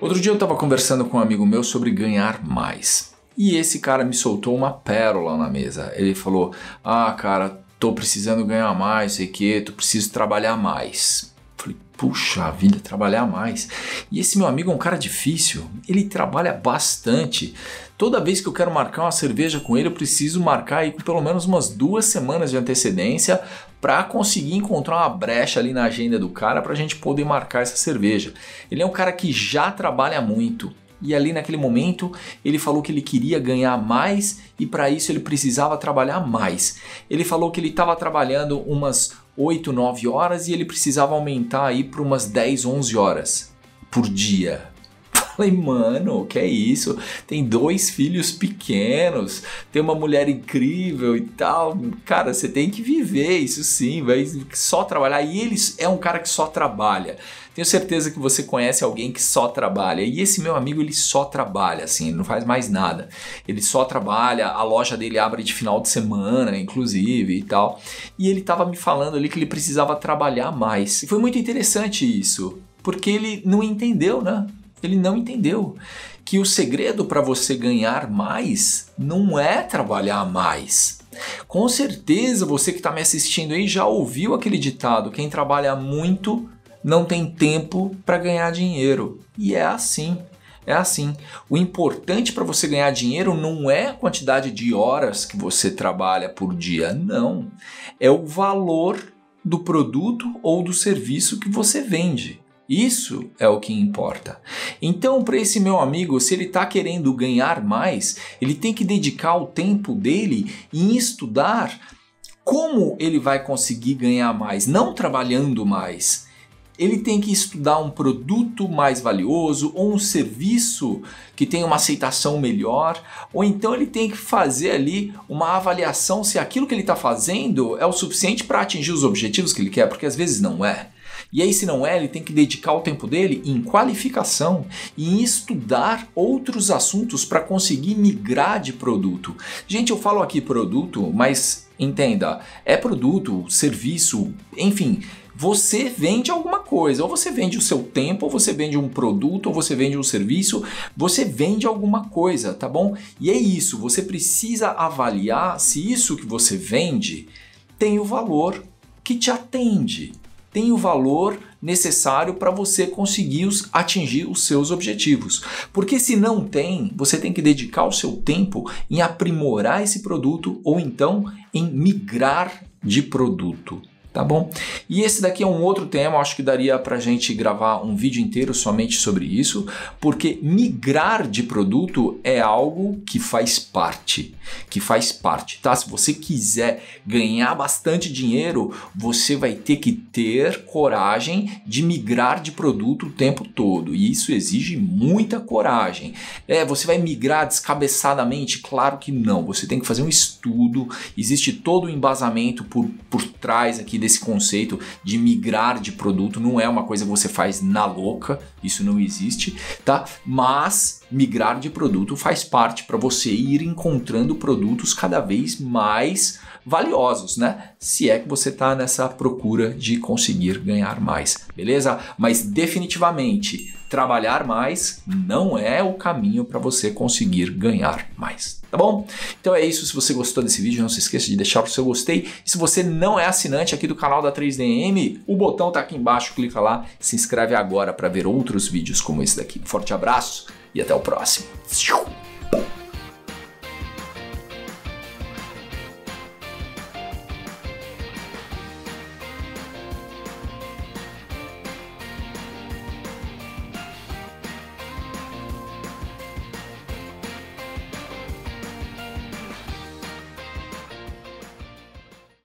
Outro dia eu estava conversando com um amigo meu sobre ganhar mais. E esse cara me soltou uma pérola na mesa. Ele falou: Ah, cara, tô precisando ganhar mais, sei que, tô preciso trabalhar mais. Falei, puxa vida, trabalhar mais. E esse meu amigo é um cara difícil, ele trabalha bastante. Toda vez que eu quero marcar uma cerveja com ele, eu preciso marcar aí com pelo menos umas duas semanas de antecedência para conseguir encontrar uma brecha ali na agenda do cara para a gente poder marcar essa cerveja. Ele é um cara que já trabalha muito. E ali naquele momento ele falou que ele queria ganhar mais e para isso ele precisava trabalhar mais. Ele falou que ele estava trabalhando umas 8, 9 horas e ele precisava aumentar aí para umas 10, 11 horas por dia. Falei, mano, que é isso? Tem dois filhos pequenos, tem uma mulher incrível e tal. Cara, você tem que viver isso sim, vai só trabalhar. E ele é um cara que só trabalha. Tenho certeza que você conhece alguém que só trabalha. E esse meu amigo, ele só trabalha, assim, ele não faz mais nada. Ele só trabalha, a loja dele abre de final de semana, inclusive, e tal. E ele estava me falando ali que ele precisava trabalhar mais. E foi muito interessante isso, porque ele não entendeu, né? Ele não entendeu que o segredo para você ganhar mais não é trabalhar mais. Com certeza você que está me assistindo aí já ouviu aquele ditado: quem trabalha muito não tem tempo para ganhar dinheiro. E é assim. É assim. O importante para você ganhar dinheiro não é a quantidade de horas que você trabalha por dia, não. É o valor do produto ou do serviço que você vende. Isso é o que importa. Então, para esse meu amigo, se ele está querendo ganhar mais, ele tem que dedicar o tempo dele em estudar como ele vai conseguir ganhar mais, não trabalhando mais. Ele tem que estudar um produto mais valioso ou um serviço que tenha uma aceitação melhor, ou então ele tem que fazer ali uma avaliação se aquilo que ele está fazendo é o suficiente para atingir os objetivos que ele quer, porque às vezes não é. E aí, se não é, ele tem que dedicar o tempo dele em qualificação e em estudar outros assuntos para conseguir migrar de produto. Gente, eu falo aqui produto, mas entenda, é produto, serviço, enfim. Você vende alguma coisa, ou você vende o seu tempo, ou você vende um produto, ou você vende um serviço, você vende alguma coisa, tá bom? E é isso, você precisa avaliar se isso que você vende tem o valor que te atende tem o valor necessário para você conseguir os, atingir os seus objetivos. Porque se não tem, você tem que dedicar o seu tempo em aprimorar esse produto ou então em migrar de produto tá bom? E esse daqui é um outro tema, acho que daria pra gente gravar um vídeo inteiro somente sobre isso, porque migrar de produto é algo que faz parte, que faz parte, tá? Se você quiser ganhar bastante dinheiro, você vai ter que ter coragem de migrar de produto o tempo todo, e isso exige muita coragem. É, você vai migrar descabeçadamente? Claro que não, você tem que fazer um estudo, existe todo o embasamento por, por trás aqui desse conceito de migrar de produto, não é uma coisa que você faz na louca, isso não existe, tá? Mas migrar de produto faz parte para você ir encontrando produtos cada vez mais valiosos, né? Se é que você está nessa procura de conseguir ganhar mais, beleza? Mas definitivamente trabalhar mais não é o caminho para você conseguir ganhar mais. Tá bom? Então é isso. Se você gostou desse vídeo, não se esqueça de deixar o seu gostei. E se você não é assinante aqui do canal da 3DM, o botão tá aqui embaixo, clica lá, se inscreve agora para ver outros vídeos como esse daqui. Forte abraço e até o próximo.